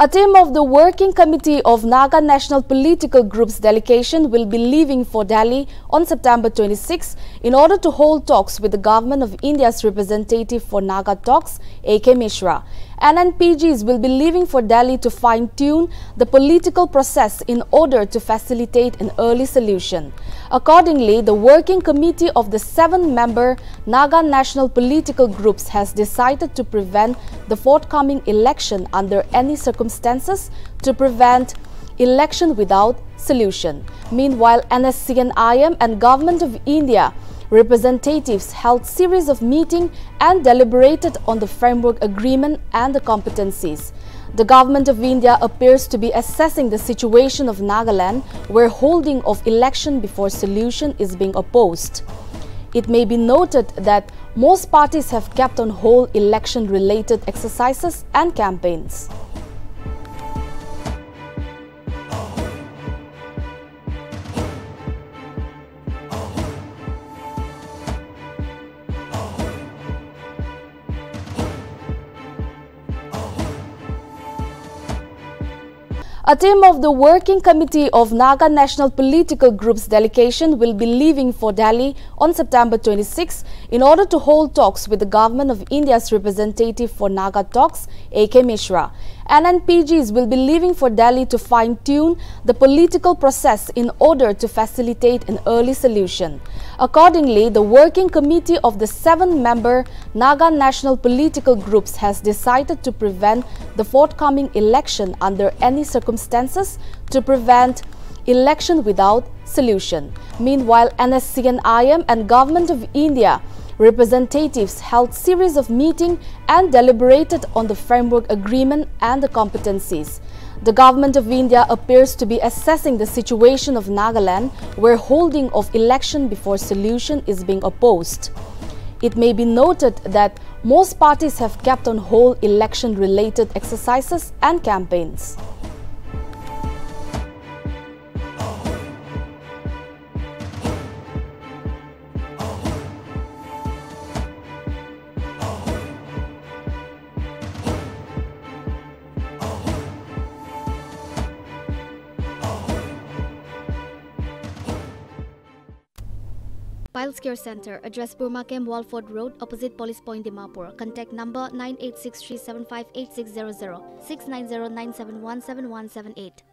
A team of the Working Committee of Naga National Political Group's delegation will be leaving for Delhi on September 26 in order to hold talks with the government of India's representative for Naga talks, A.K. Mishra. NNPGs will be leaving for Delhi to fine-tune the political process in order to facilitate an early solution. Accordingly, the working committee of the seven-member Naga national political groups has decided to prevent the forthcoming election under any circumstances to prevent election without solution. Meanwhile, NSCN-IM and Government of India representatives held series of meeting and deliberated on the framework agreement and the competencies. The government of India appears to be assessing the situation of Nagaland where holding of election before solution is being opposed. It may be noted that most parties have kept on hold election-related exercises and campaigns. A team of the Working Committee of Naga National Political Group's delegation will be leaving for Delhi on September 26 in order to hold talks with the government of India's representative for Naga talks, A.K. Mishra. NNPGs will be leaving for Delhi to fine-tune the political process in order to facilitate an early solution. Accordingly, the working committee of the seven-member Naga national political groups has decided to prevent the forthcoming election under any circumstances to prevent election without solution. Meanwhile, NSCN-IM and Government of India representatives held series of meeting and deliberated on the framework agreement and the competencies. The government of India appears to be assessing the situation of Nagaland where holding of election before solution is being opposed. It may be noted that most parties have kept on hold election-related exercises and campaigns. Piles Care Center, address Burma Camp Walford Road, opposite Police Point, Dimapur. Contact number 9863758600, 690